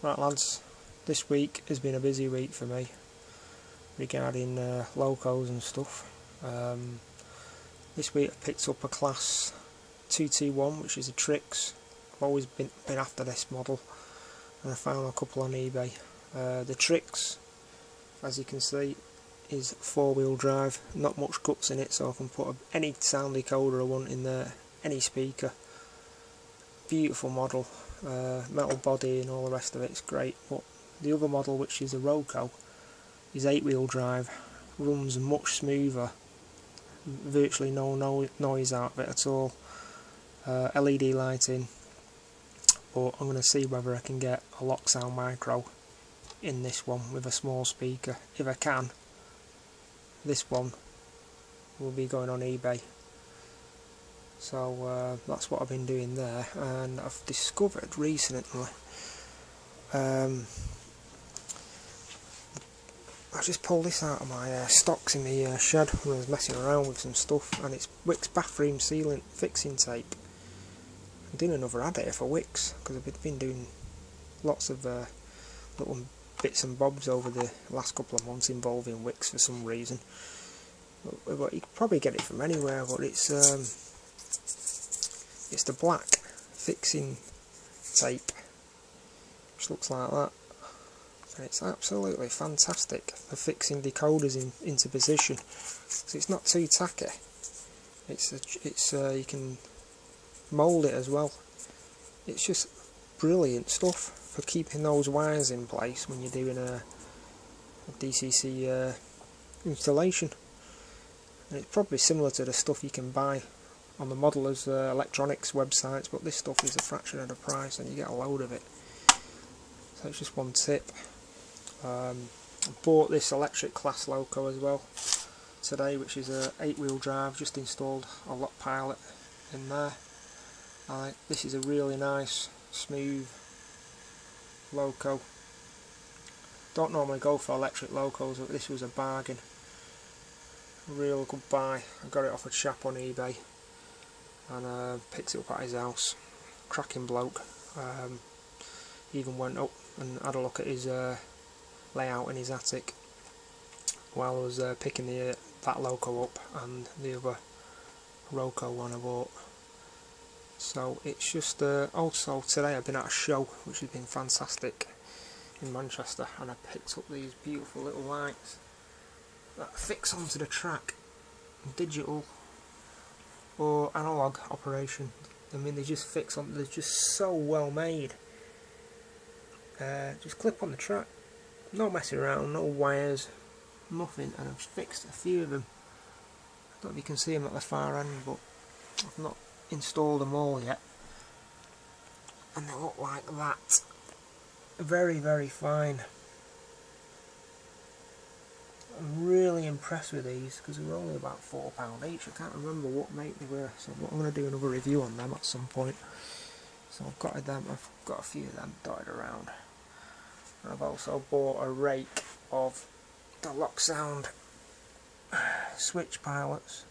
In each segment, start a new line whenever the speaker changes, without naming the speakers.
Right lads, this week has been a busy week for me regarding uh, locos and stuff. Um, this week I picked up a class 2T1 which is a Trix. I've always been, been after this model and I found a couple on eBay. Uh, the Trix, as you can see, is four wheel drive, not much guts in it so I can put any sound decoder I want in there, any speaker. Beautiful model, uh, metal body and all the rest of it, it's great. But the other model, which is a Roco, is eight wheel drive, runs much smoother, virtually no, no noise out of it at all. Uh, LED lighting, but I'm going to see whether I can get a LokSound Micro in this one with a small speaker. If I can, this one will be going on eBay so uh, that's what I've been doing there and I've discovered recently um, I just pulled this out of my uh, stocks in the uh, shed when I was messing around with some stuff and it's Wickes bathroom sealant fixing tape. I'm doing another ad here for Wickes because I've been doing lots of uh, little bits and bobs over the last couple of months involving Wickes for some reason. But, you could probably get it from anywhere but it's um, it's the black fixing tape which looks like that. And it's absolutely fantastic for fixing decoders in, into position. So it's not too tacky. It's a, it's uh, you can mould it as well. It's just brilliant stuff for keeping those wires in place when you're doing a, a DCC uh, installation. And it's probably similar to the stuff you can buy on the modeller's uh, electronics websites but this stuff is a fraction of the price and you get a load of it. So it's just one tip. Um, I bought this electric class loco as well today which is a 8 wheel drive just installed a LokPilot in there. Uh, this is a really nice smooth loco. Don't normally go for electric locos but this was a bargain. Real good buy. I got it off a chap on eBay and uh, picked it up at his house. Cracking bloke. Um, even went up and had a look at his uh, layout in his attic while I was uh, picking the uh, that loco up and the other Roco one I bought. So it's just uh, also today I've been at a show which has been fantastic in Manchester and I picked up these beautiful little lights that fix onto the track digital or analog operation. I mean, they just fix on. They're just so well made. Uh, just clip on the track, no messing around, no wires, nothing, and I've fixed a few of them. I don't know if you can see them at the far end, but I've not installed them all yet. And they look like that. Very, very fine. I'm really impressed with these because they were only about £4 each. I can't remember what make they were, so I'm going to do another review on them at some point. So I've got them, I've got a few of them dotted around. And I've also bought a rake of the LokSound SwitchPilots.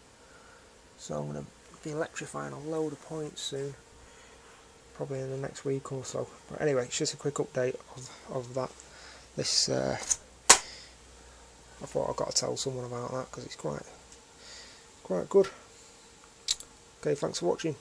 So I'm going to be electrifying a load of points soon. Probably in the next week or so. But anyway, it's just a quick update of, of that. This uh, I thought I've got to tell someone about that because it's quite quite good. Okay, thanks for watching.